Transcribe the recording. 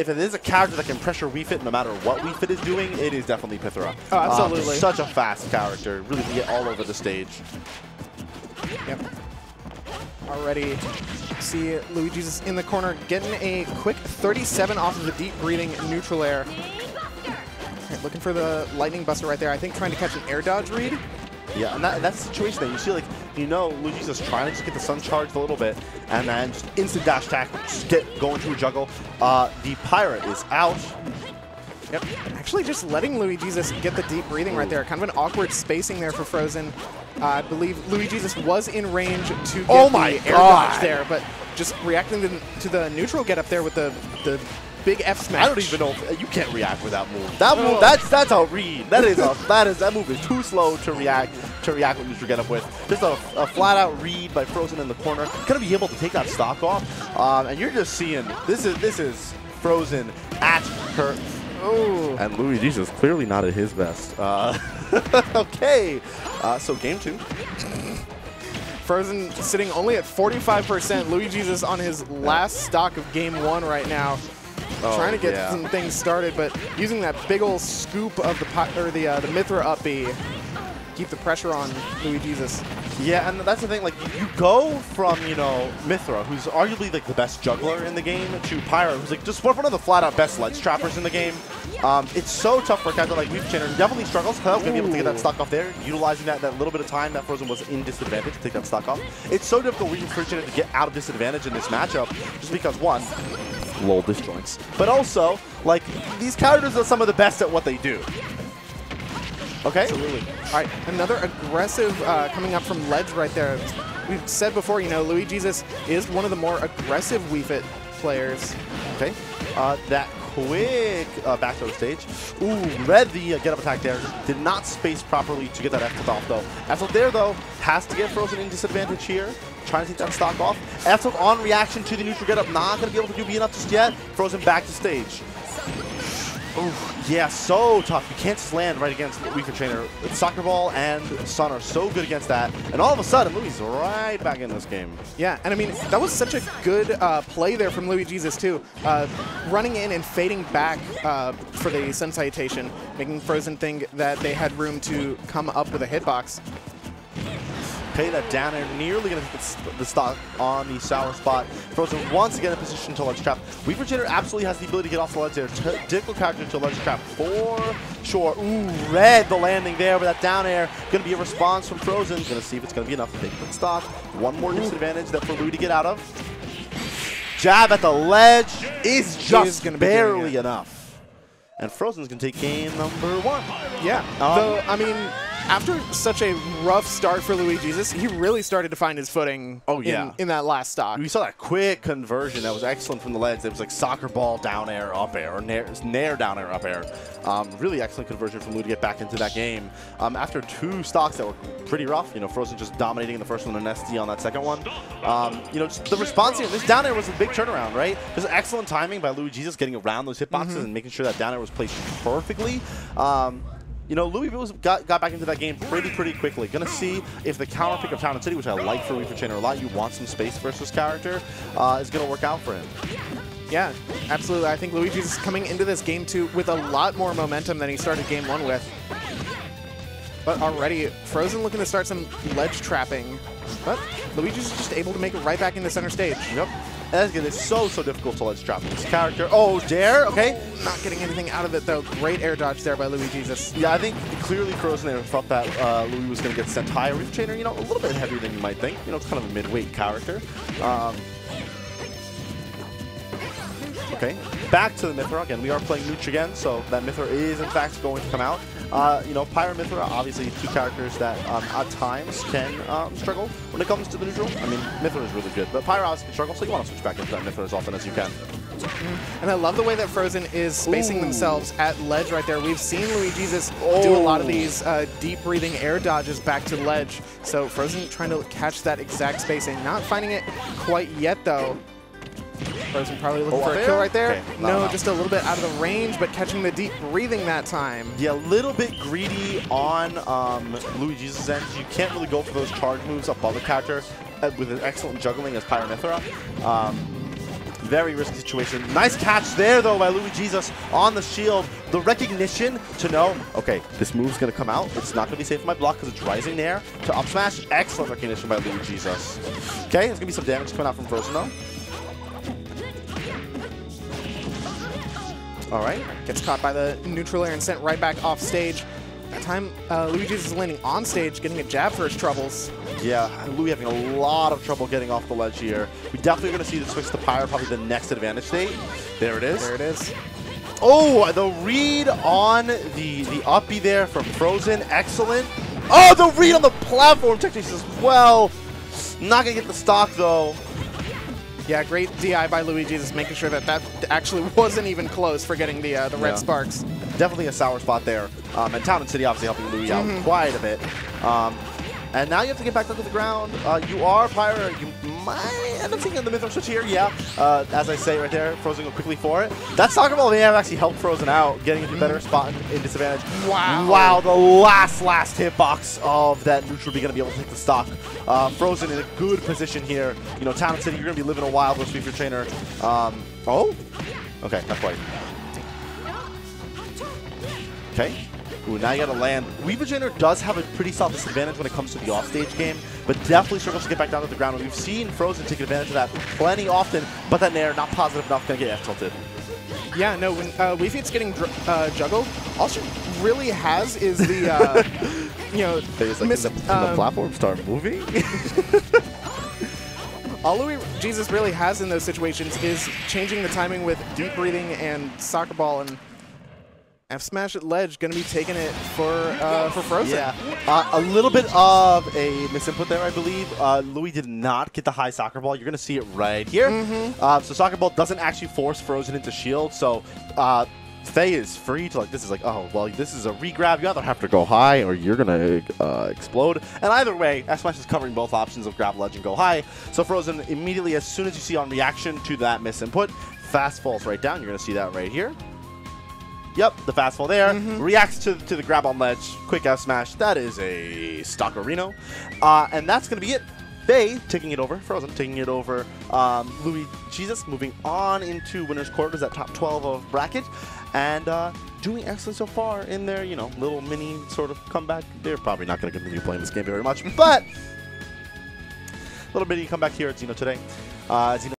if it is a character that can pressure Wii Fit no matter what Wii Fit is doing, it is definitely Pythra. Oh, absolutely. Um, such a fast character. Really can get all over the stage. Yep. Already see Lui-Jesus in the corner getting a quick 37 off of the deep breathing neutral air. Right, looking for the lightning buster right there. I think trying to catch an air dodge read. Yeah, and, that, that's the situation that you see, like, you know, Lui-Jesus just trying to just get the sun charged a little bit, and then just instant dash attack, just get going to a juggle. Uh, the pirate is out. Yep. Actually just letting Lui-Jesus get the deep breathing right there. Kind of an awkward spacing there for Frozen. Uh, I believe Lui-Jesus was in range to get Oh my the air God. dodge there, but just reacting to, to the neutral get up there with the, the big F smash. I don't even know if you can't react with that move. That move, Oh. that's that's a read. That is a that is that move is too slow to react to react with neutral get up with. Just a, a flat out read by Frozen in the corner. Gonna be able to take that stock off, um, and you're just seeing this is this is Frozen at her. Oh. And Lui-Jesus is clearly not at his best. Uh, okay, uh, so game two. Frozen sitting only at 45%. Lui-Jesus is on his last stock of game one right now. Oh, trying to get yeah. some things started, but using that big old scoop of the or the uh, the Mythra up B, keep the pressure on Lui-Jesus. Yeah, and that's the thing. Like, you go from you know Mythra, who's arguably like the best juggler in the game, to Pyra, who's like just one of the flat-out best ledge trappers in the game. Um, it's so tough for a character like Weave who Definitely struggles. Hell's gonna be able to get that stock off there, utilizing that, that little bit of time that Frozen was in disadvantage to take that stock off. It's so difficult for Wii Fit Trainer to get out of disadvantage in this matchup, just because one, lol disjoints, but also like these characters are some of the best at what they do. Okay. Absolutely. All right, another aggressive uh, coming up from ledge right there. We've said before, you know, Lui-Jesus is, is one of the more aggressive Wii Fit players. Okay. Uh, that quick uh, back throw stage. Ooh, read the uh, get up attack there. Did not space properly to get that F off though. F there though has to get Frozen in disadvantage here. Trying to take that stock off. Ethel on reaction to the neutral get up. Not going to be able to do B enough just yet. Frozen back to stage. Ooh, yeah, so tough. You can't just land right against Wii Fit Trainer. Soccer ball and Sun are so good against that. And all of a sudden, Lui right back in this game. Yeah, and I mean, that was such a good uh, play there from Lui-Jesus, too. Uh, running in and fading back uh, for the Sun Salutation, making Frozen think that they had room to come up with a hitbox. That down air nearly going to hit the, stock on the sour spot. Frozen once again in position to ledge trap. Wii Fit Trainer absolutely has the ability to get off the ledge there. Difficult character to ledge trap for sure. Ooh, red the landing there, with that down air going to be a response from Frozen. Going to see if it's going to be enough to take the stock. One more disadvantage that for Lou to get out of. Jab at the ledge is just gonna barely enough. And Frozen's going to take game number one. Yeah, Um, though, I mean, after such a rough start for Lui-Jesus, he really started to find his footing Oh, yeah. in, that last stock. We saw that quick conversion that was excellent from the ledge. It was like soccer ball down air up air or nair, nair down air up air. Um, really excellent conversion from Lou to get back into that game. Um, after two stocks that were pretty rough, you know, Frozen just dominating in the first one and SD on that second one. Um, you know, just the response here, this down air was a big turnaround, right? There's excellent timing by Lui-Jesus getting around those hitboxes and making sure that down air was placed perfectly. Um, you know, Lui was got, got back into that game pretty, pretty quickly. Gonna see if the counter pick of Town and City, which I like for Wii Fit Trainer a lot, you want some space versus character, uh, is gonna work out for him. Yeah, absolutely. I think Lui-Jesus is coming into this game two with a lot more momentum than he started game one with. But already, Frozen looking to start some ledge trapping. But Lui-Jesus is just able to make it right back into center stage. Yep. That's again, it's so, so difficult to let's trap this character. Oh, dare, okay. Not getting anything out of it though. Great air dodge there by Lui-Jesus. Yeah, I think clearly there thought that uh, Lui was going to get sent higher. Wii Fit Trainer, you know, a little bit heavier than you might think. You know, it's kind of a mid-weight character. Um, okay, back to the Mythra again. We are playing Nooch again, so that Mythra is in fact going to come out. Uh, you know, Pyra Mythra, obviously two characters that um, at times can um, struggle when it comes to the neutral. I mean, Mythra is really good, but Pyra obviously can struggle, so you want to switch back into that Mythra as often as you can. And I love the way that Frozen is spacing Ooh. themselves at ledge right there. We've seen Luigi's Jesus do a lot of Oh. these uh, deep breathing air dodges back to ledge. So Frozen trying to catch that exact spacing. Not finding it quite yet though. Frozen probably looking Oh, for a air? kill right there. Okay, no, No, just a little bit out of the range, but catching the deep breathing that time. Yeah, a little bit greedy on um, Lui-Jesus' end. You can't really go for those charge moves above a character uh, with an excellent juggling as Pyra Mythra. Um, Very risky situation. Nice catch there, though, by Lui-Jesus on the shield. The recognition to know, okay, this move's going to come out. It's not going to be safe for my block because it's rising there to up smash. Excellent recognition by Lui-Jesus. Okay, there's going to be some damage coming out from Frozen, though. All right. Gets caught by the neutral air and sent right back off stage. That time, uh, Lui-Jesus is landing on stage, getting a jab for his troubles. Yeah, Lui having a lot of trouble getting off the ledge here. We definitely are going to see the switch to Pyra, probably the next advantage state. There it is. There it is. Oh, the read on the the uppy there from Frozen. Excellent. Oh, the read on the platform techniques as well. Not going to get the stock, though. Yeah, great DI by Luigi, just making sure that that actually wasn't even close for getting the uh, the red Yeah. sparks. Definitely a sour spot there. Um, and Town and City obviously helping Lui out quite a bit. Um, and now you have to get back down to the ground. Uh, you are Pyra. You might end up taking the Mythos switch here. Yeah. Uh, as I say right there, Frozen go quickly for it. That soccer ball may have actually helped Frozen out, getting into a better spot in, in disadvantage. Wow. Wow, the last, last hitbox of that neutral be going to be able to take the stock. Uh, Frozen in a good position here. You know, Town City, you're going to be living a wild West your trainer. Um, oh? Okay, not quite. Okay. Ooh, now you gotta land. Wii Fit Trainer does have a pretty solid disadvantage when it comes to the offstage game, but definitely struggles to get back down to the ground. And we've seen Frozen take advantage of that plenty often, but that Nair, not positive enough, gonna get F tilted. Yeah, no, when uh, getting dr- uh, juggled, all she really has is the, uh, you know, like, miss- can the, the um, platform start moving? all Louis Jesus really has in those situations is changing the timing with deep breathing and soccer ball and F smash at ledge going to be taking it for uh, for Frozen. Yeah, uh, a little bit of a misinput there, I believe. Uh, Lui did not get the high soccer ball. You're going to see it right here. Uh, so soccer ball doesn't actually force Frozen into shield. So uh, Faye is free to like. This is like, oh well, this is a regrab. You either have to go high or you're going to uh, explode. And either way, S Smash is covering both options of grab ledge and go high. So Frozen immediately, as soon as you see on reaction to that misinput, fast falls right down. You're going to see that right here. Yep, the fastball there. Reacts to, to the grab on ledge. Quick F smash. That is a Stockerino. Uh, and that's going to be it. Faye taking it over. Frozen taking it over. Um, Louis Jesus moving on into winner's quarters at top 12 of bracket. And uh, doing excellent so far in their, you know, little mini sort of comeback. They're probably not going to continue playing this game very much. But, little bitty comeback here at Xeno today. Uh, Xeno